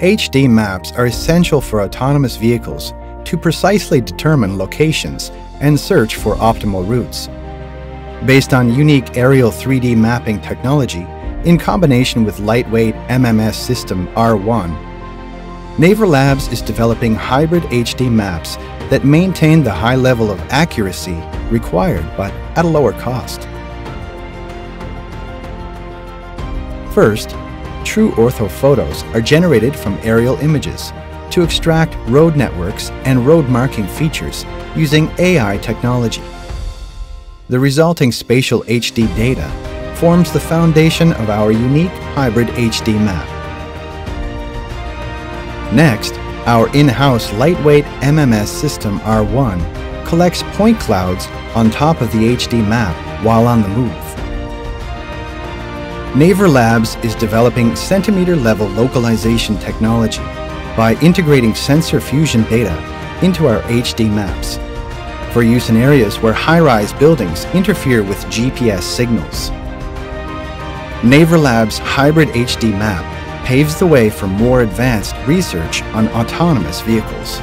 HD maps are essential for autonomous vehicles to precisely determine locations and search for optimal routes. Based on unique aerial 3D mapping technology, in combination with lightweight MMS system R1, Naver Labs is developing hybrid HD maps that maintain the high level of accuracy required but at a lower cost. First, true ortho photos are generated from aerial images to extract road networks and road marking features using AI technology. The resulting spatial HD data forms the foundation of our unique hybrid HD map. Next, our in-house lightweight MMS system R1 collects point clouds on top of the HD map while on the move. Naver Labs is developing centimeter-level localization technology by integrating sensor fusion data into our HD maps for use in areas where high-rise buildings interfere with GPS signals. Naver Labs Hybrid HD Map paves the way for more advanced research on autonomous vehicles.